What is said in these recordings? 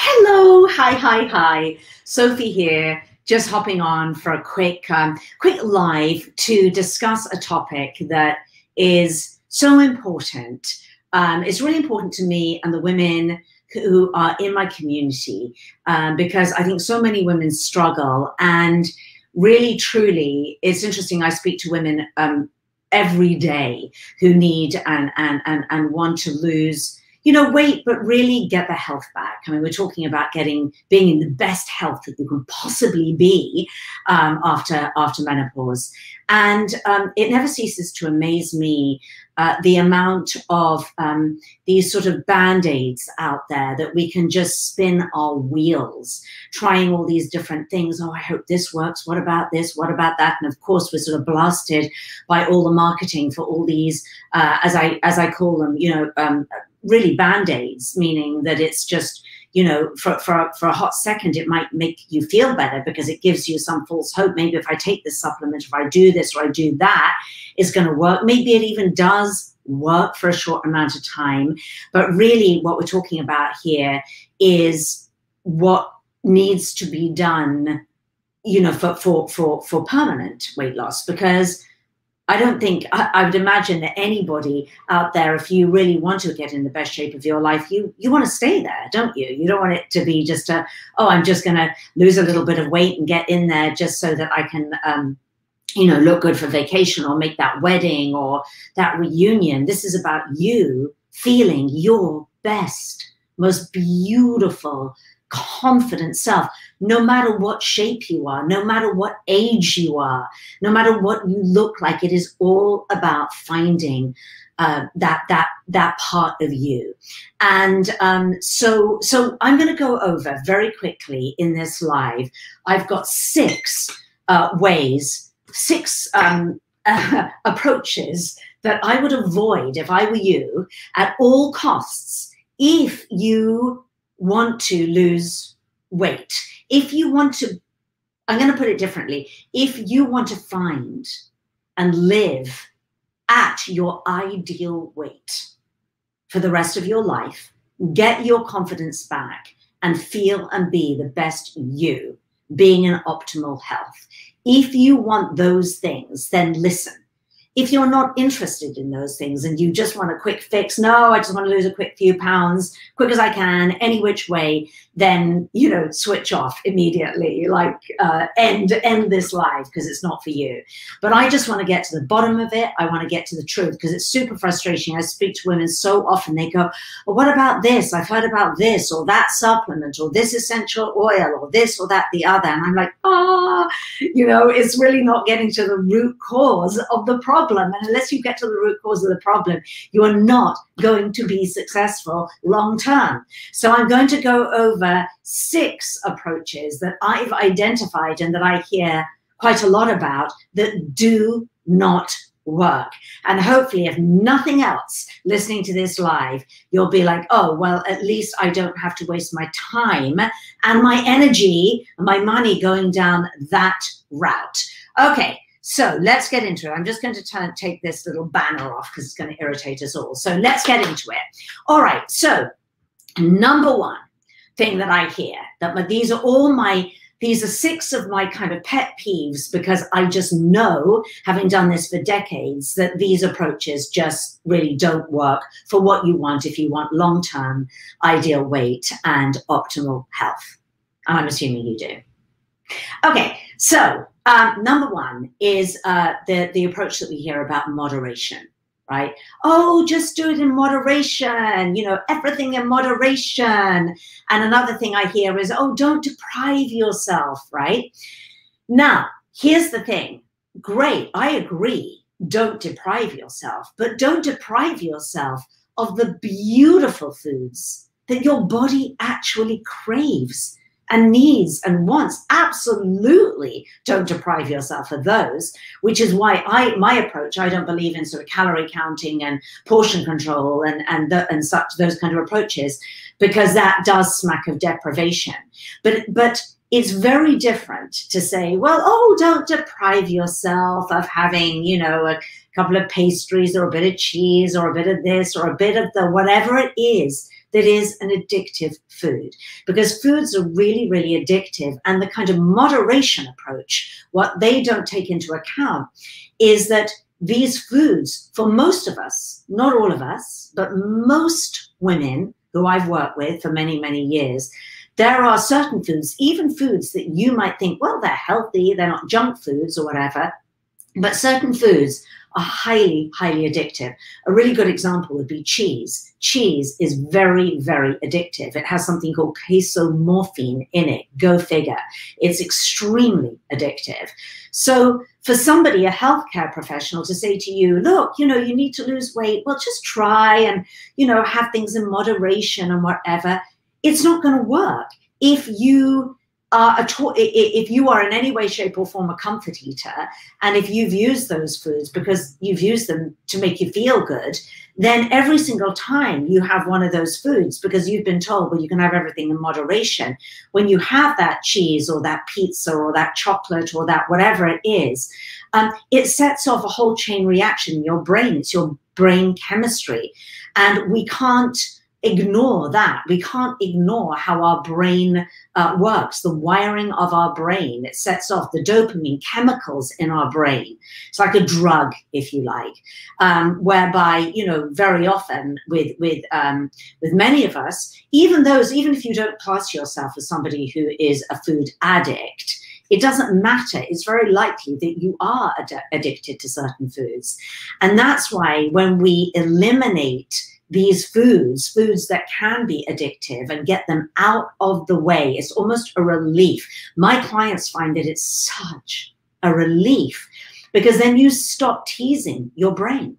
Hello, hi, hi, hi. Sophie here, just hopping on for a quick, um, quick live to discuss a topic that is so important. Um, it's really important to me and the women who are in my community um, because I think so many women struggle and really, truly, it's interesting. I speak to women um, every day who need and and and and want to lose you know, wait, but really get the health back. I mean, we're talking about getting being in the best health that you can possibly be um, after after menopause, and um, it never ceases to amaze me uh, the amount of um, these sort of band aids out there that we can just spin our wheels, trying all these different things. Oh, I hope this works. What about this? What about that? And of course, we're sort of blasted by all the marketing for all these, uh, as I as I call them, you know um, really band-aids meaning that it's just you know for, for, for a hot second it might make you feel better because it gives you some false hope. Maybe if i take this supplement if i do this or i do that it's going to work. Maybe it even does work for a short amount of time. But really what we're talking about here is what needs to be done you know for for for, for permanent weight loss because I don't think I, I, would imagine that anybody out there, if you really want to get in the best shape of your life, you you want to stay there, don't you? You don't want it to be just a oh, I'm just going to lose a little bit of weight and get in there just so that I can, um, you know, look good for vacation or make that wedding or that reunion. This is about you feeling your best, most beautiful, confident self, no matter what shape you are, no matter what age you are, no matter what you look like. It is all about finding uh, that that that part of you. And um, so so I'm going to go over very quickly in this live. I've got six uh, ways, six um, approaches that I would avoid if I were you at all costs if you want to lose weight, if you want to, I'm going to put it differently, if you want to find and live at your ideal weight for the rest of your life, get your confidence back and feel and be the best you, being in optimal health. If you want those things, then listen if you're not interested in those things and you just want a quick fix, no, I just want to lose a quick few pounds, quick as I can, any which way, then you know, switch off immediately, like uh, end end this live because it's not for you. But I just want to get to the bottom of it. I want to get to the truth because it's super frustrating. I speak to women so often. They go, "Well, what about this? I've heard about this or that supplement or this essential oil or this or that the other," and I'm like, "Ah, oh, you know, it's really not getting to the root cause of the problem." Problem. And unless you get to the root cause of the problem, you are not going to be successful long term. So I'm going to go over six approaches that I've identified and that I hear quite a lot about that do not work. And hopefully, if nothing else, listening to this live, you'll be like, oh, well, at least I don't have to waste my time and my energy, and my money going down that route. Okay, so let's get into it. I'm just going to turn, take this little banner off because it's going to irritate us all. So let's get into it. All right. So number one thing that I hear that these are all my these are six of my kind of pet peeves because I just know, having done this for decades, that these approaches just really don't work for what you want if you want long term ideal weight and optimal health. I'm assuming you do. Okay, so um, number one is uh, the, the approach that we hear about moderation, right? Oh, just do it in moderation, you know, everything in moderation. And another thing I hear is, oh, don't deprive yourself, right? Now, here's the thing. Great, I agree. Don't deprive yourself, but don't deprive yourself of the beautiful foods that your body actually craves and needs and wants. Absolutely. Don't deprive yourself of those which is why i my approach i don't believe in sort of calorie counting and portion control and and the, and such those kind of approaches because that does smack of deprivation. But but it's very different to say well oh don't deprive yourself of having you know a couple of pastries or a bit of cheese or a bit of this or a bit of the whatever it is that is an addictive food because foods are really, really addictive. And the kind of moderation approach, what they don't take into account is that these foods, for most of us, not all of us, but most women who I've worked with for many, many years, there are certain foods, even foods that you might think, well, they're healthy, they're not junk foods or whatever, but certain foods are highly, highly addictive. A really good example would be cheese. Cheese is very, very addictive. It has something called casomorphin in it. Go figure. It's extremely addictive. So for somebody, a healthcare professional, to say to you, look, you know, you need to lose weight, well, just try and, you know, have things in moderation and whatever, it's not going to work. If you are if you are in any way, shape, or form a comfort eater, and if you've used those foods because you've used them to make you feel good, then every single time you have one of those foods because you've been told, well, you can have everything in moderation. When you have that cheese or that pizza or that chocolate or that whatever it is, um, it sets off a whole chain reaction in your brain. It's your brain chemistry. And we can't ignore that. We can't ignore how our brain uh, works, the wiring of our brain. It sets off the dopamine chemicals in our brain. It's like a drug, if you like, um, whereby, you know, very often with, with, um, with many of us, even those, even if you don't class yourself as somebody who is a food addict, it doesn't matter. It's very likely that you are ad addicted to certain foods. And that's why when we eliminate these foods, foods that can be addictive, and get them out of the way. It's almost a relief. My clients find that it's such a relief because then you stop teasing your brain.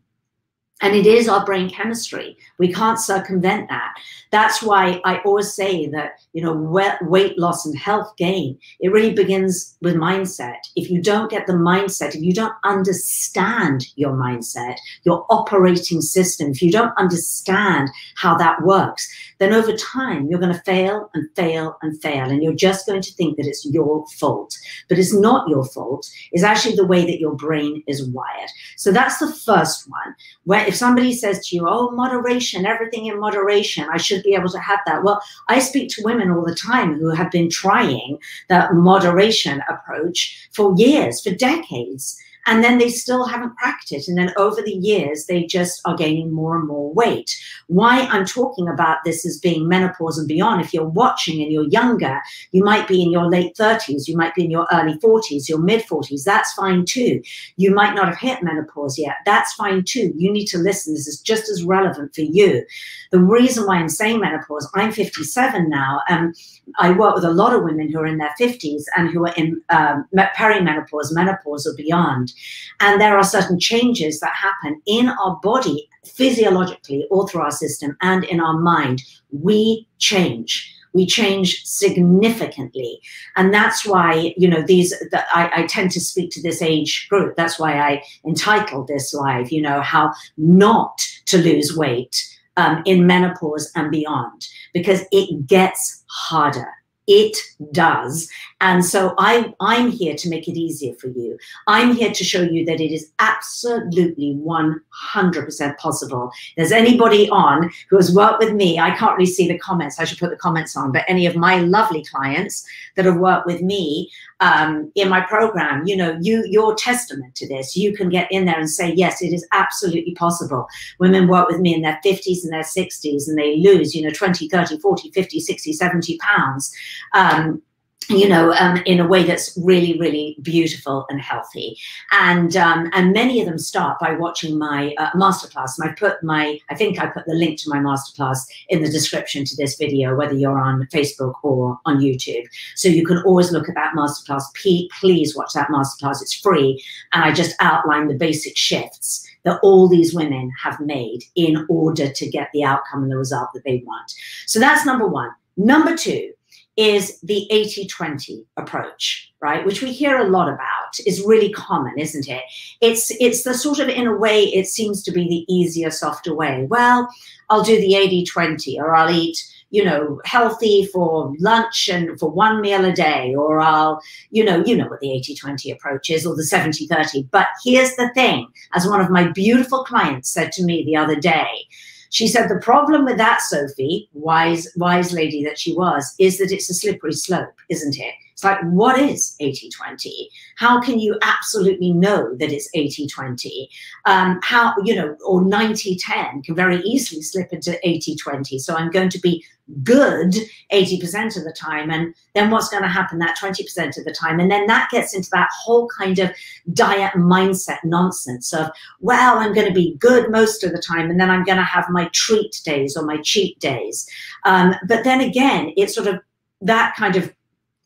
And it is our brain chemistry. We can't circumvent that. That's why I always say that, you know, weight loss and health gain, it really begins with mindset. If you don't get the mindset, if you don't understand your mindset, your operating system, if you don't understand how that works, then over time you're going to fail and fail and fail. And you're just going to think that it's your fault. But it's not your fault. It's actually the way that your brain is wired. So that's the first one. Where if somebody says to you, oh, moderation, everything in moderation, I should be able to have that. Well, I speak to women all the time who have been trying that moderation approach for years, for decades and then they still haven't practiced. And then over the years, they just are gaining more and more weight. Why I'm talking about this as being menopause and beyond, if you're watching and you're younger, you might be in your late 30s, you might be in your early 40s, your mid 40s, that's fine too. You might not have hit menopause yet, that's fine too. You need to listen. This is just as relevant for you. The reason why I'm saying menopause, I'm 57 now, and I work with a lot of women who are in their 50s and who are in um, perimenopause, menopause, or beyond. And there are certain changes that happen in our body, physiologically, all through our system, and in our mind. We change. We change significantly. And that's why you know these the, I, I, tend to speak to this age group. That's why i entitled this live you know how not to lose weight um, in menopause and beyond because it gets harder it does. And so I, I'm here to make it easier for you. I'm here to show you that it is absolutely 100% possible. There's anybody on who has worked with me. I can't really see the comments. I should put the comments on. But any of my lovely clients that have worked with me um, in my program, you know, you, you're testament to this. You can get in there and say, yes, it is absolutely possible. Women work with me in their 50s and their 60s and they lose, you know, 20, 30, 40, 50, 60, 70 pounds um, you know, um, in a way that's really, really beautiful and healthy. And um, and many of them start by watching my uh, masterclass. And I put my, I think I put the link to my masterclass in the description to this video, whether you're on Facebook or on YouTube. So you can always look at that masterclass. P please watch that masterclass. It's free, and I just outline the basic shifts that all these women have made in order to get the outcome and the result that they want. So that's number one. Number two is the 80-20 approach, right? Which we hear a lot about is really common, isn't it? It's it's the sort of in a way it seems to be the easier, softer way. Well, I'll do the 80-20 or I'll eat, you know, healthy for lunch and for one meal a day, or I'll, you know, you know what the 80-20 approach is, or the 70-30. But here's the thing, as one of my beautiful clients said to me the other day, She said, the problem with that, Sophie, wise, wise lady that she was, is that it's a slippery slope, isn't it? It's like, what is 80 20? How can you absolutely know that it's 80 20? Um, how, you know, or 90 10 can very easily slip into 80 20. So I'm going to be good 80% of the time. And then what's going to happen that 20% of the time? And then that gets into that whole kind of diet mindset nonsense of, well, I'm going to be good most of the time. And then I'm going to have my treat days or my cheat days. Um, but then again, it's sort of that kind of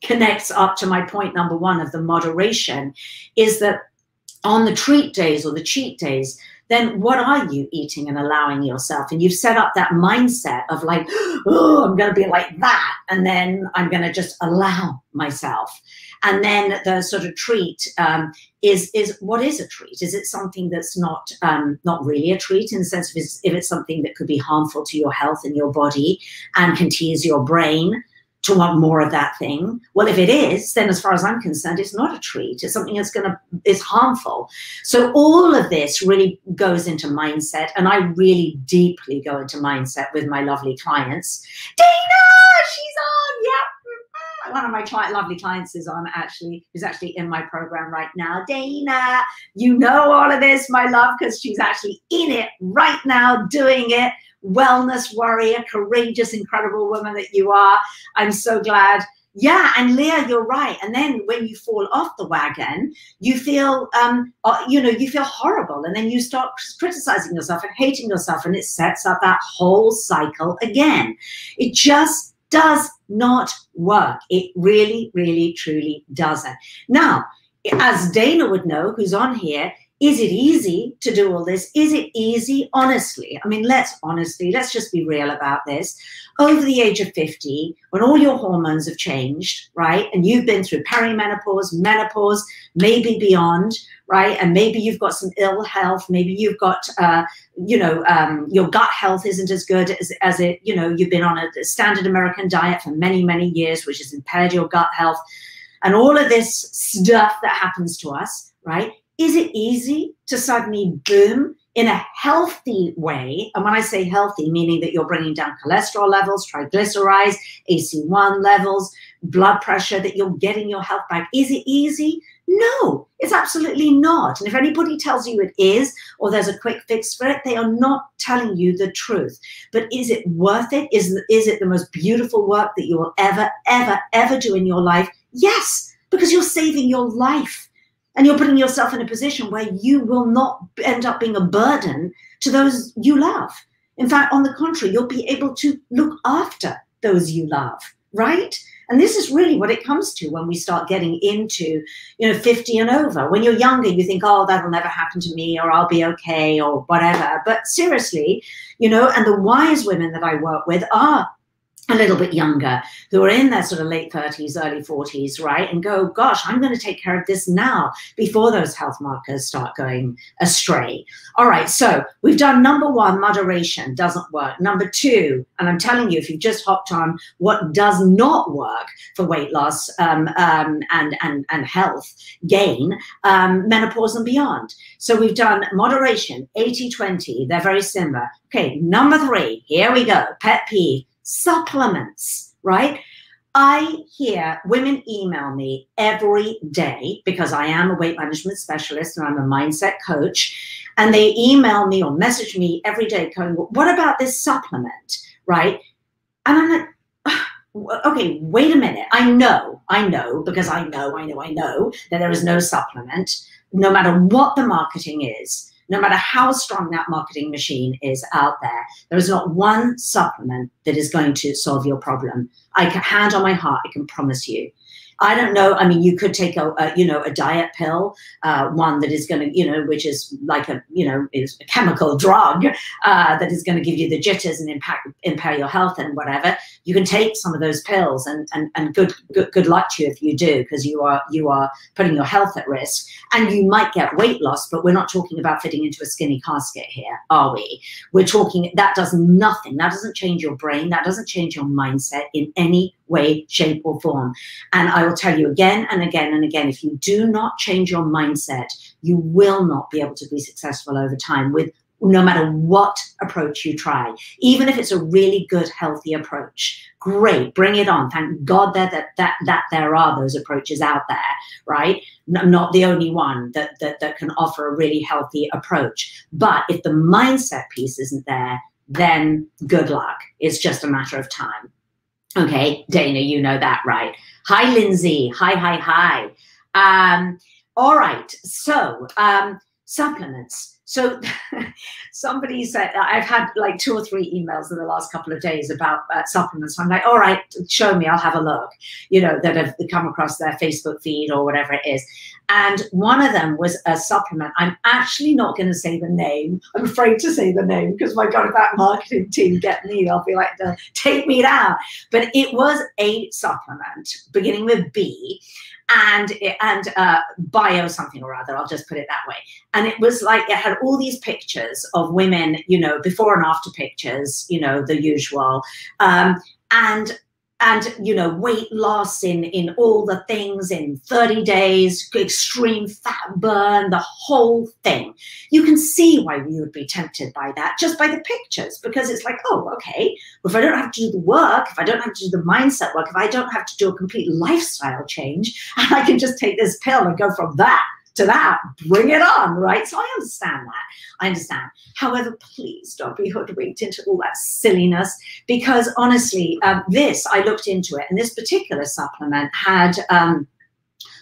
connects up to my point number one of the moderation is that on the treat days or the cheat days, then what are you eating and allowing yourself? And you've set up that mindset of like, oh, I'm going to be like that. And then I'm going to just allow myself. And then the sort of treat um, is is what is a treat? Is it something that's not um, not really a treat in the sense of if it's something that could be harmful to your health and your body and can tease your brain? To want more of that thing. Well, if it is, then as far as I'm concerned, it's not a treat. It's something that's going to, is harmful. So all of this really goes into mindset. And I really deeply go into mindset with my lovely clients. Dana, she's on. One of my lovely clients is on actually, is actually in my program right now. Dana, you know all of this, my love, because she's actually in it right now, doing it wellness warrior, courageous, incredible woman that you are. I'm so glad. Yeah, and Leah, you're right. And then when you fall off the wagon, you feel, um, uh, you know, you feel horrible, and then you start criticizing yourself and hating yourself, and it sets up that whole cycle again. It just does not work. It really, really, truly doesn't. Now, as Dana would know, who's on here, is it easy to do all this? Is it easy? Honestly, I mean, let's honestly, let's just be real about this. Over the age of 50, when all your hormones have changed, right? And you've been through perimenopause, menopause, maybe beyond, right? And maybe you've got some ill health. Maybe you've got, uh, you know, um, your gut health isn't as good as, as it, you know, you've been on a standard American diet for many, many years, which has impaired your gut health. And all of this stuff that happens to us, right? Is it easy to suddenly boom in a healthy way? And when I say healthy, meaning that you're bringing down cholesterol levels, triglycerides, AC1 levels, blood pressure, that you're getting your health back. Is it easy? No, it's absolutely not. And if anybody tells you it is, or there's a quick fix for it, they are not telling you the truth. But is it worth it? Is, is it the most beautiful work that you will ever, ever, ever do in your life? Yes, because you're saving your life. And you're putting yourself in a position where you will not end up being a burden to those you love. In fact, on the contrary, you'll be able to look after those you love, right? And this is really what it comes to when we start getting into, you know, 50 and over. When you're younger, you think, oh, that'll never happen to me, or I'll be okay, or whatever. But seriously, you know, and the wise women that I work with are a little bit younger who are in their sort of late 30s, early 40s, right? And go, gosh, I'm going to take care of this now before those health markers start going astray. All right, so we've done number one, moderation doesn't work. Number two, and I'm telling you, if you've just hopped on what does not work for weight loss um, um, and, and, and health gain, um, menopause and beyond. So we've done moderation, 80 20, they're very similar. Okay, number three, here we go, pet peeve supplements, right? I hear women email me every day because I am a weight management specialist and I'm a mindset coach. And they email me or message me every day going, What about this supplement? Right. And I'm like, okay, wait a minute. I know, I know, because I know, I know, I know that there is no supplement, no matter what the marketing is no matter how strong that marketing machine is out there, there is not one supplement that is going to solve your problem. I can hand on my heart, I can promise you. I don't know. I mean, you could take a, a you know a diet pill, uh, one that is going to you know which is like a you know is a chemical drug uh, that is going to give you the jitters and impact impair your health and whatever. You can take some of those pills and and and good good, good luck to you if you do because you are you are putting your health at risk and you might get weight loss. But we're not talking about fitting into a skinny casket here, are we? We're talking that does nothing. That doesn't change your brain. That doesn't change your mindset in any way, shape, or form. And I will tell you again and again and again if you do not change your mindset, you will not be able to be successful over time with no matter what approach you try, even if it's a really good, healthy approach. Great, bring it on. Thank God that that that, that there are those approaches out there, right? I'm not the only one that, that that can offer a really healthy approach. But if the mindset piece isn't there, then good luck. It's just a matter of time. Okay, Dana, you know that, right? Hi, Lindsay. Hi, hi, hi. Um, all right. So, um, supplements. So somebody said, I've had like two or three emails in the last couple of days about uh, supplements. I'm like, all right, show me, I'll have a look, you know, that have come across their Facebook feed or whatever it is. And one of them was a supplement. I'm actually not going to say the name. I'm afraid to say the name because my God, if that marketing team get me, I'll be like, take me down. But it was a supplement beginning with B and and uh, bio something or other. I'll just put it that way. And it was like it had all these pictures of women, you know, before and after pictures, you know, the usual. Um, and and you know weight loss in in all the things in 30 days extreme fat burn the whole thing. You can see why we would be tempted by that just by the pictures because it's like oh okay if i don't have to do the work if i don't have to do the mindset work if i don't have to do a complete lifestyle change and i can just take this pill and go from that to that, bring it on, right? So I understand that. I understand. However, please don't be hoodwinked into all that silliness because honestly, um, this, I looked into it, and this particular supplement had um,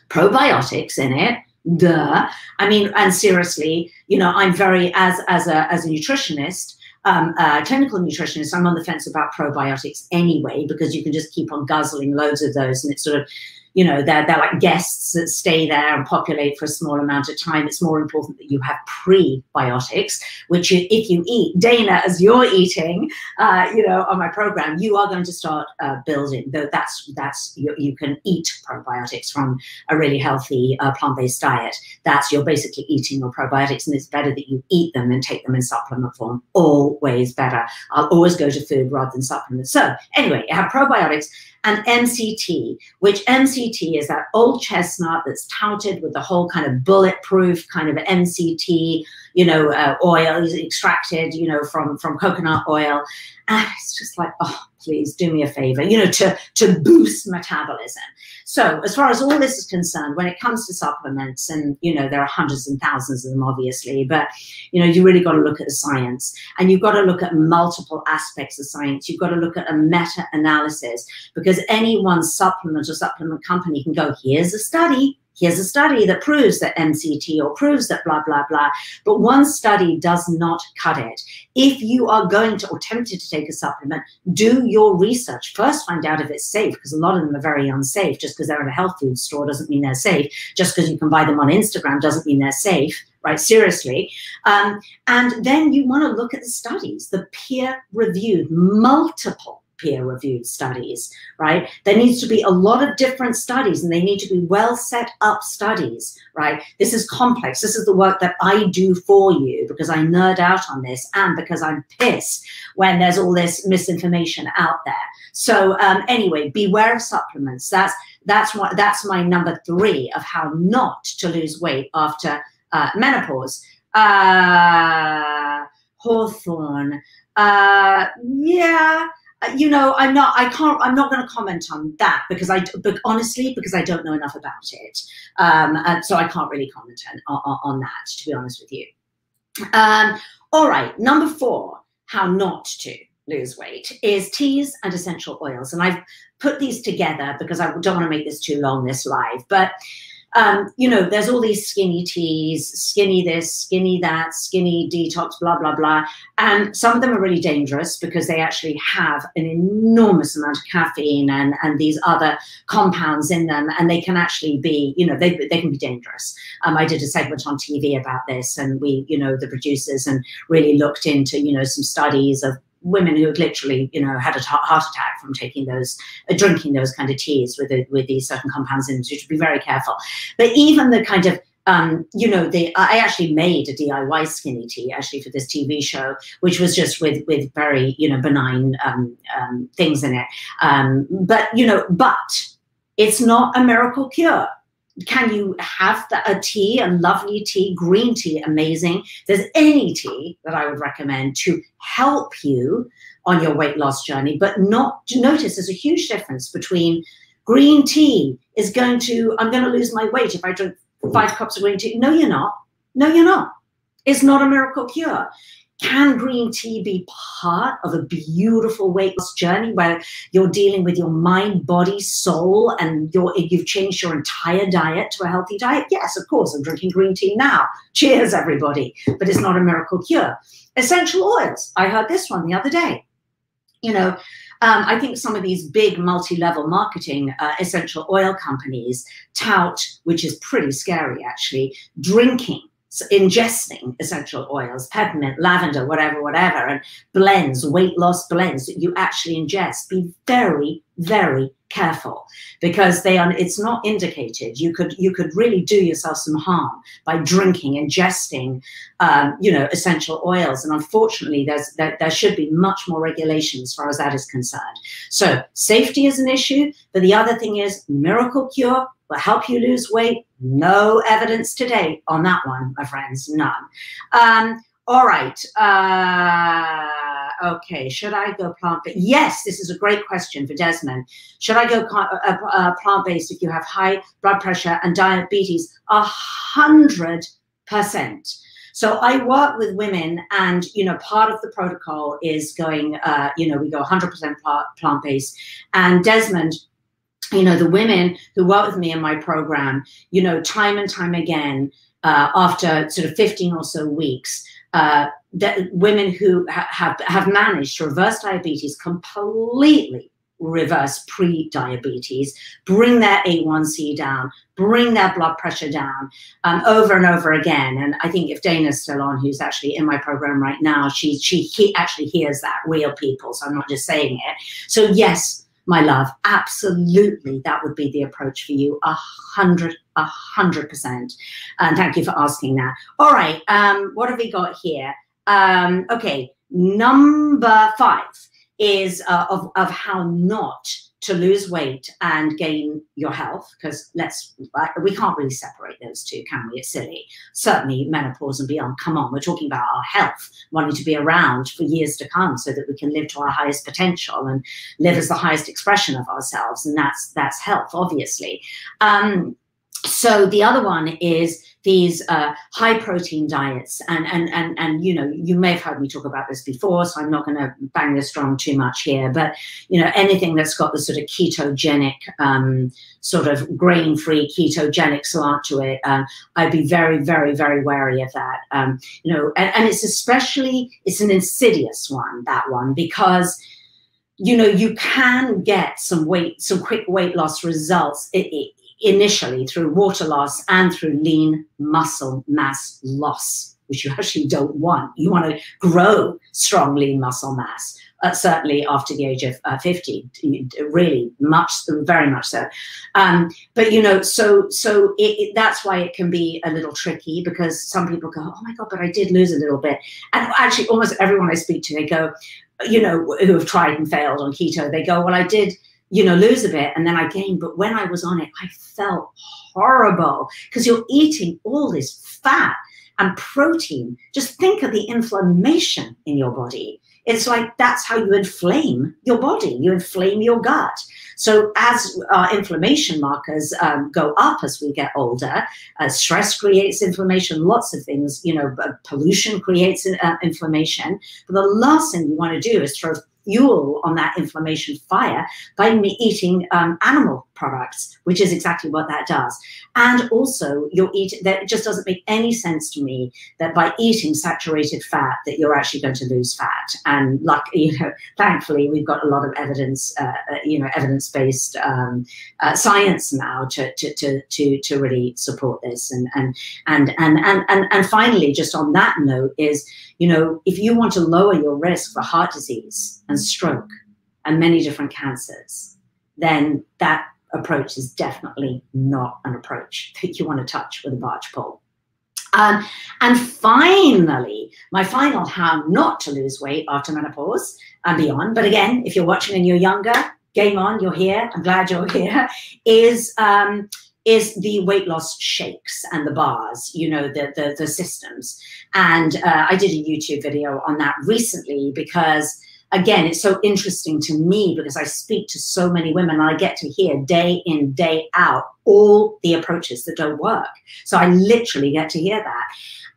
probiotics in it. Duh. I mean, and seriously, you know, I'm very, as, as, a, as a nutritionist, um, uh, clinical nutritionist, I'm on the fence about probiotics anyway, because you can just keep on guzzling loads of those and it sort of you know, they're, they're like guests that stay there and populate for a small amount of time. It's more important that you have prebiotics, which you, if you eat, Dana, as you're eating, uh, you know, on my program, you are going to start uh, building. Though that's that's you, you, can eat probiotics from a really healthy uh, plant-based diet. That's you're basically eating your probiotics, and it's better that you eat them and take them in supplement form. Always better. I'll always go to food rather than supplements. So anyway, you have probiotics and MCT, which MCT is that old chestnut that's touted with the whole kind of bulletproof kind of MCT, you know, uh, oil is extracted, you know, from from coconut oil, and it's just like, oh, please do me a favor, you know, to to boost metabolism. So as far as all this is concerned, when it comes to supplements, and you know, there are hundreds and thousands of them, obviously, but you know, you really got to look at the science, and you've got to look at multiple aspects of science. You've got to look at a meta-analysis because any one supplement or supplement company can go, here's a study, here's a study that proves that MCT or proves that blah, blah, blah. But one study does not cut it. If you are going to or tempted to take a supplement, do your research. First, find out if it's safe, because a lot of them are very unsafe. Just because they're in a health food store doesn't mean they're safe. Just because you can buy them on Instagram doesn't mean they're safe right? Seriously. Um, and then you want to look at the studies, the peer reviewed, multiple peer reviewed studies, right? There needs to be a lot of different studies and they need to be well set up studies, right? This is complex. This is the work that I do for you because I nerd out on this and because I'm pissed when there's all this misinformation out there. So um, anyway, beware of supplements. That's that's what that's my number three of how not to lose weight after uh, menopause. Uh, Hawthorne. Uh, yeah, you know, I'm not, I can't, I'm not going to comment on that because I, but honestly, because I don't know enough about it. Um, and so I can't really comment on, on, on that, to be honest with you. Um, all right, number four, how not to lose weight is teas and essential oils. And I've put these together because I don't want to make this too long, this live, but um, you know, there's all these skinny teas, skinny this, skinny that, skinny detox, blah, blah, blah. And some of them are really dangerous because they actually have an enormous amount of caffeine and, and these other compounds in them. And they can actually be, you know, they, they can be dangerous. Um, I did a segment on TV about this and we, you know, the producers and really looked into, you know, some studies of women who had literally, you know, had a heart attack from taking those, uh, drinking those kind of teas with the, with these certain compounds in. So you should be very careful. But even the kind of um, you know, the I actually made a DIY skinny tea actually for this TV show, which was just with with very you know benign um, um, things in it. Um, but you know, but it's not a miracle cure can you have the, a tea, a lovely tea, green tea, amazing. There's any tea that I would recommend to help you on your weight loss journey, but not to notice there's a huge difference between green tea is going to, I'm going to lose my weight if I drink five cups of green tea. No, you're not. No, you're not. It's not a miracle cure. Can green tea be part of a beautiful weight loss journey where you're dealing with your mind, body, soul, and you you've changed your entire diet to a healthy diet? Yes, of course. I'm drinking green tea now. Cheers, everybody. But it's not a miracle cure. Essential oils. I heard this one the other day. You know, um, I think some of these big multi-level marketing uh, essential oil companies tout, which is pretty scary actually, drinking ingesting essential oils, peppermint, lavender, whatever, whatever, and blends, weight loss blends that you actually ingest, be very, very careful because they are it's not indicated you could you could really do yourself some harm by drinking ingesting um, you know essential oils and unfortunately there's there, there should be much more regulation as far as that is concerned so safety is an issue but the other thing is miracle cure will help you lose weight. No evidence today on that one, my friends, none. Um, all right. Uh, okay. Should I go plant based? Yes, this is a great question for Desmond. Should I go uh, uh, uh plant based if you have high blood pressure and diabetes? A hundred percent. So I work with women, and you know, part of the protocol is going. Uh, you know, we go 100% plant based. And Desmond you know, the women who work with me in my program, you know, time and time again, uh, after sort of 15 or so weeks, uh, that women who ha have have managed to reverse diabetes completely reverse pre-diabetes, bring their A1C down, bring their blood pressure down um, over and over again. And I think if Dana's still on, who's actually in my program right now, she she he actually hears that real people. So I'm not just saying it. So yes, my love, absolutely, that would be the approach for you. A hundred, a hundred percent. And thank you for asking that. All right, um, what have we got here? Um, okay, number five is uh, of, of how not to lose weight and gain your health because let's we can't really separate those two can we? It's silly. Certainly menopause and beyond. Come on we're talking about our health wanting to be around for years to come so that we can live to our highest potential and live as the highest expression of ourselves and that's that's health obviously. Um, so the other one is these uh, high protein diets. And, and and and you know you may have heard me talk about this before so i'm not going to bang this drum too much here but you know anything that's got the sort of ketogenic um, sort of grain free ketogenic slant to it um, i'd be very very very wary of that. Um, you know and, and it's especially it's an insidious one that one because you know you can get some weight some quick weight loss results initially through water loss and through lean muscle mass loss, which you actually don't want. You want to grow strong lean muscle mass. Uh, certainly after the age of uh, 50 really much very much so um, but you know so so it, it, that's why it can be a little tricky because some people go oh my god but i did lose a little bit and actually almost everyone i speak to they go you know who have tried and failed on keto they go well i did you know, lose a bit and then I gain. But when I was on it, I felt horrible because you're eating all this fat and protein. Just think of the inflammation in your body. It's like that's how you inflame your body, you inflame your gut. So, as our inflammation markers um, go up as we get older, uh, stress creates inflammation, lots of things, you know, pollution creates uh, inflammation. But the last thing you want to do is throw fuel on that inflammation fire by me eating um, animal products, which is exactly what that does. And also, you're eating that just doesn't make any sense to me that by eating saturated fat that you're actually going to lose fat. And like you know, thankfully, we've got a lot of evidence, uh, uh you know, evidence-based um, uh, science now to, to to to to really support this. And and and and and and and finally, just on that note, is you know, if you want to lower your risk for heart disease and stroke and many different cancers, then that approach is definitely not an approach that you want to touch with a barge pole. Um, and finally, my final how not to lose weight after menopause and beyond, but again, if you're watching and you're younger, game on, you're here, I'm glad you're here, is um, is the weight loss shakes and the bars, you know, the the, the systems. And uh, I did a YouTube video on that recently because again, it's so interesting to me because I speak to so many women and I get to hear day in, day out all the approaches that don't work. So I literally get to hear that.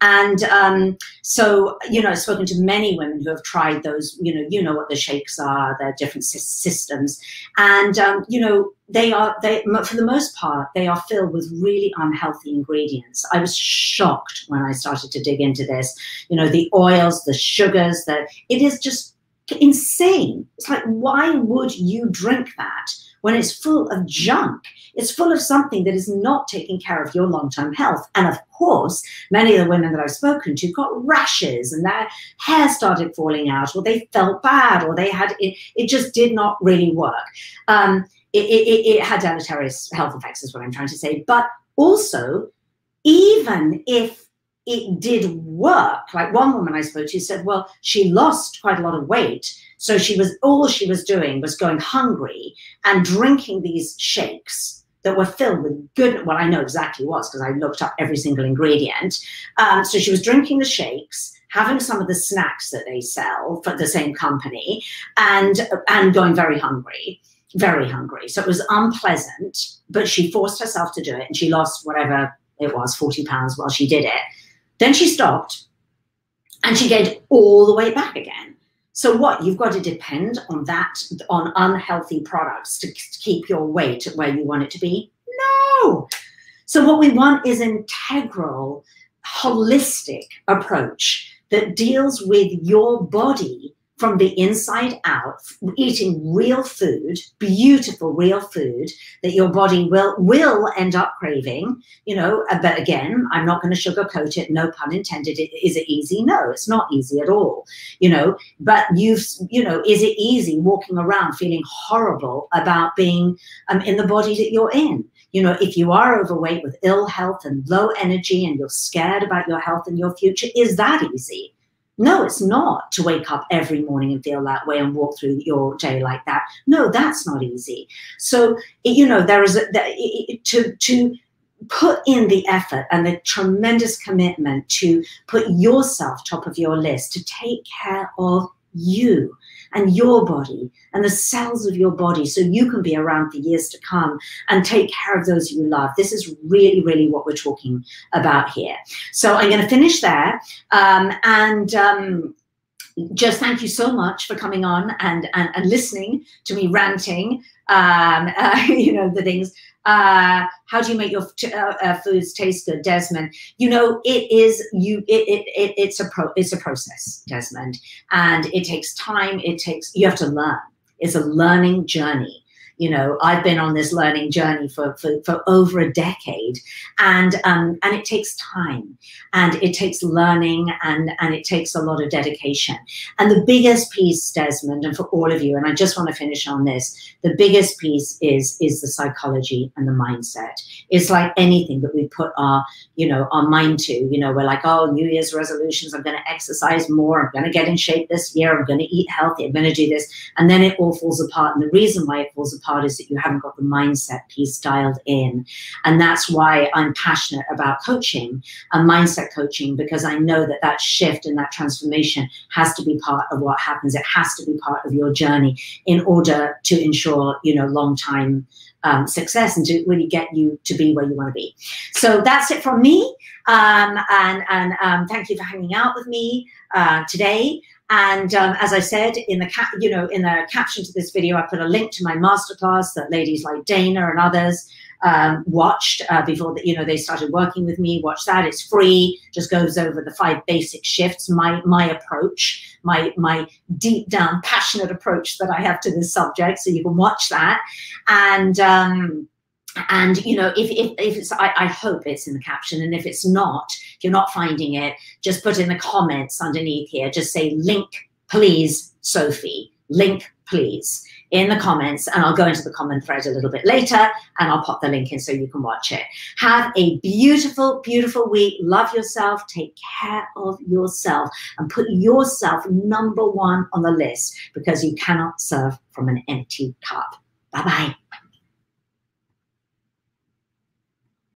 And um, so, you know, I've spoken to many women who have tried those, you know, you know what the shakes are, their different systems. And, um, you know, they are, they, for the most part, they are filled with really unhealthy ingredients. I was shocked when I started to dig into this, you know, the oils, the sugars, that it is just insane. It's like, why would you drink that when it's full of junk? It's full of something that is not taking care of your long term health. And of course, many of the women that I've spoken to got rashes and their hair started falling out, or they felt bad, or they had it, it just did not really work. Um, it, it, it had deleterious health effects, is what I'm trying to say. But also, even if it did work. Like one woman I spoke to said, well, she lost quite a lot of weight. So she was, all she was doing was going hungry and drinking these shakes that were filled with good, well, I know exactly what because I looked up every single ingredient. Um, so she was drinking the shakes, having some of the snacks that they sell for the same company and, and going very hungry very hungry. So it was unpleasant, but she forced herself to do it and she lost whatever it was, 40 pounds while she did it. Then she stopped and she gained all the way back again. So what? You've got to depend on that, on unhealthy products to, keep your weight where you want it to be? No. So what we want is an integral, holistic approach that deals with your body from the inside out, eating real food, beautiful real food that your body will will end up craving. You know, uh, but again, I'm not going to sugarcoat it. No pun intended. Is it easy? No, it's not easy at all. You know, but you've you know, is it easy walking around feeling horrible about being um, in the body that you're in? You know, if you are overweight with ill health and low energy and you're scared about your health and your future, is that easy? No, it's not to wake up every morning and feel that way and walk through your day like that. No, that's not easy. So, you know, there is a, to, to put in the effort and the tremendous commitment to put yourself top of your list, to take care of you and your body and the cells of your body so you can be around for years to come and take care of those you love. This is really, really what we're talking about here. So I'm going to finish there. Um, and um, just thank you so much for coming on and, and, and listening to me ranting, um, uh, you know, the things. Uh, how do you make your uh, uh, foods taste good, Desmond? You know, it is you. It, it, it it's a pro. It's a process, Desmond, and it takes time. It takes you have to learn. It's a learning journey you know i've been on this learning journey for for, for over a decade. And um, and it takes time and it takes learning and and it takes a lot of dedication. And the biggest piece desmond and for all of you and i just want to finish on this the biggest piece is is the psychology and the mindset. It's like anything that we put our you know our mind to you know we're like oh new year's resolutions i'm going to exercise more i'm going to get in shape this year i'm going to eat healthy i'm going to do this and then it all falls apart. And the reason why it falls apart part is that you haven't got the mindset piece dialed in. And that's why I'm passionate about coaching and mindset coaching because I know that that shift and that transformation has to be part of what happens. It has to be part of your journey in order to ensure, you know, long time um, success and to really get you to be where you want to be. So that's it from me. Um, and and um, thank you for hanging out with me uh, today. And um, as I said in the you know, in the caption to this video, I put a link to my masterclass that ladies like Dana and others um, watched uh, before that. You know, they started working with me. Watch that; it's free. Just goes over the five basic shifts. My my approach, my my deep down passionate approach that I have to this subject. So you can watch that, and. Um, and you know if, if, if it's I, I, hope it's in the caption and if it's not if you're not finding it just put in the comments underneath here just say link please sophie link please in the comments and i'll go into the comment thread a little bit later and i'll pop the link in so you can watch it. Have a beautiful beautiful week. Love yourself. Take care of yourself and put yourself number one on the list because you cannot serve from an empty cup. Bye bye